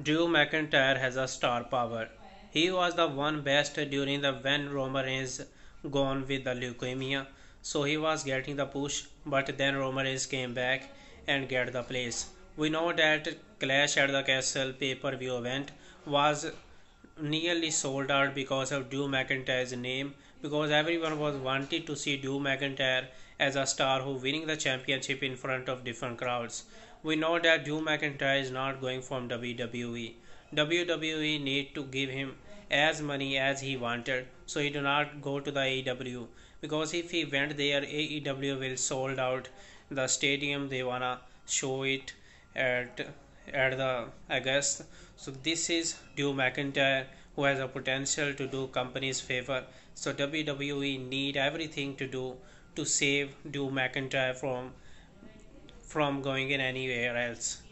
Drew McIntyre has a star power. He was the one best during the when Roman Reigns gone with the leukemia, so he was getting the push. But then Roman Reigns came back and get the place. We know that Clash at the Castle pay-per-view event was nearly sold out because of Drew McIntyre's name because everyone was wanting to see Drew McIntyre as a star who winning the championship in front of different crowds. We know that Drew McIntyre is not going from WWE. WWE need to give him as money as he wanted so he do not go to the AEW because if he went there AEW will sold out the stadium they wanna show it at at the August so this is Drew McIntyre who has a potential to do company's favor. So WWE need everything to do to save Drew McIntyre from from going in anywhere else.